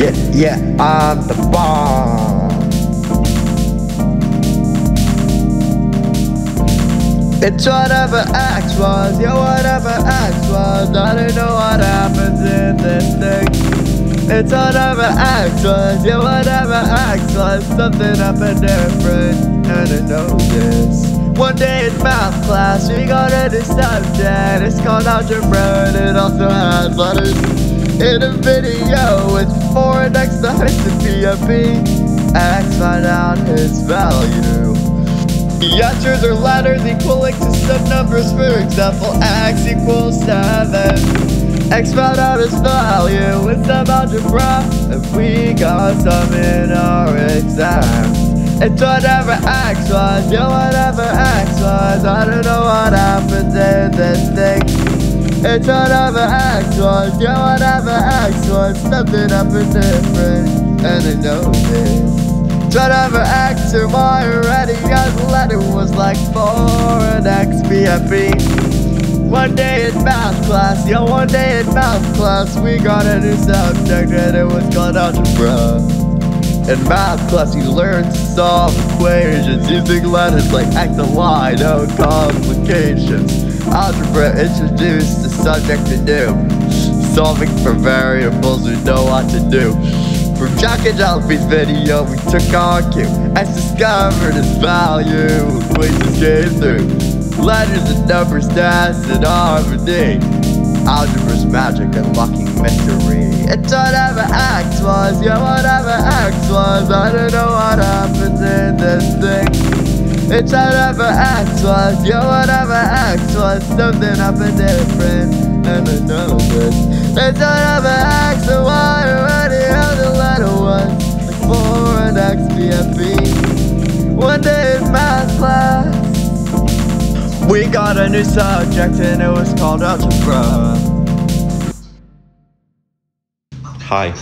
Yeah, yeah, I'm the bomb. It's whatever X was, yeah, whatever X was. I don't know what happens in this thing. It's whatever X was, yeah, whatever X was. Something happened different, and I know this. One day in math class, we got a new subject. It's called algebra, and it also has letters. In a video, with X times to be a B. X find out his value. Answers are letters equaling to some numbers. For example, x equals 7. X found out its value in some algebra, and we got some in our exams. It's whatever x was, yeah, whatever x was. I don't know what thing. It's whatever x was, yeah, whatever x was. Something happened different, and I know this. Whatever X or Y already got letter was like for an X. One day in math class, yeah, one day in math class, we got a new subject and it was called algebra. In math class, you learn to solve equations using letters like X and Y, no complications. Algebra introduced the subject to do, solving for variables we know what to do. From Jack and Jalopy's video, we took our cue and discovered its value. Equations came through. Letters and numbers, stats and harmony. Algebra's magic, unlocking mystery. It's whatever X was, yeah, whatever X was. I don't know what happens in this thing. It's whatever X was, yeah, whatever X was. Something happened different, and I know this. It's whatever X or Y already how the letter was. Like 4 and X be a B. One day in math class, we got a new subject and it was called algebra. Hi,